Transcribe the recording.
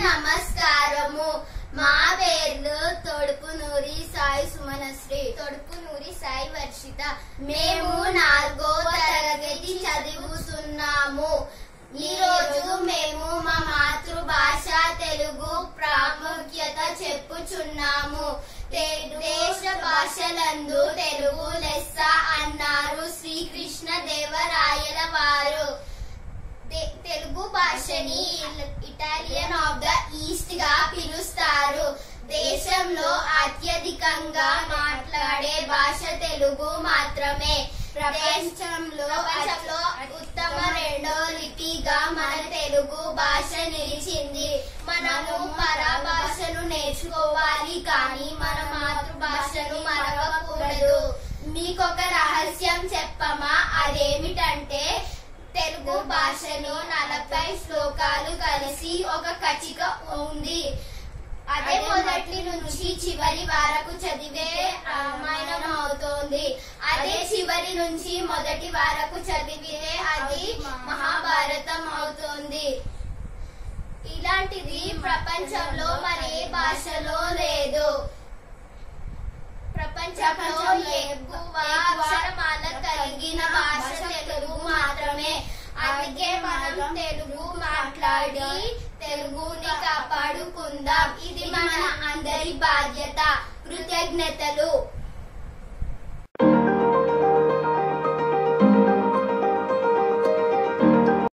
నమస్కారము. మా పేర్లు తొడుపునూరి సాయి సుమనశ్రీ తొడుపునూరి సాయి వర్షిత. మేము నాలుగో తరగతి చదువుతున్నాము. ఈరోజు మేము మా మాతృభాష తెలుగు ప్రాముఖ్యత చెప్పుచున్నాము. దేశ భాషలందు తెలుగు లెస్స అన్నారు శ్రీకృష్ణ దేవరాయల వారు. భాషని ఇటాలియన్ ఆఫ్ ద ఈస్ట్గా పిలుస్తారు. దేశంలో అత్యధికంగా మాట్లాడే భాష తెలుగు మాత్రమే. ప్రపంచంలో ప్రపంచంలో ఉత్తమ రెండో లిపిగా మన తెలుగు భాష నిలిచింది. మనము పరాభాషను నేర్చుకోవాలి కానీ మన మాతృభాషను మరవకూడదు. మీకొక రహస్యం చెప్పమా? అదేమి భాషలో నలభై శ్లోకాలు కలిసి ఒక కచిక ఉంది. అదే మొదటి నుంచి చివరి వరకు చదివే రామాయణం అవుతోంది. అదే చివరి నుంచి మొదటి వరకు చదివితే అది మహాభారతం అవుతుంది. ఇలాంటిది ప్రపంచంలో మరే భాషలో లేదు. ప్రపంచంలో అలాగే మనం తెలుగు మాట్లాడి తెలుగుని కాపాడుకుందాం. ఇది మన అందరి బాధ్యత. కృతజ్ఞతలు.